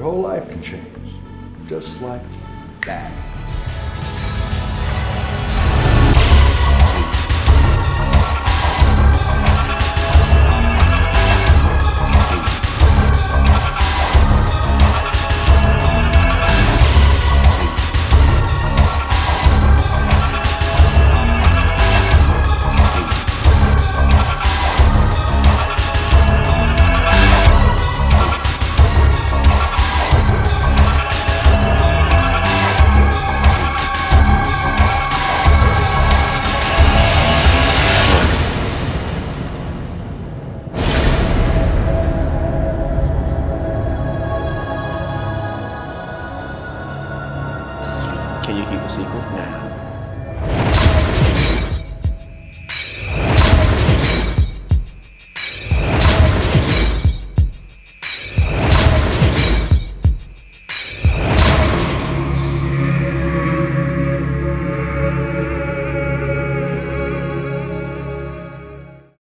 Your whole life can change, just like that. Can you keep a secret? Nah.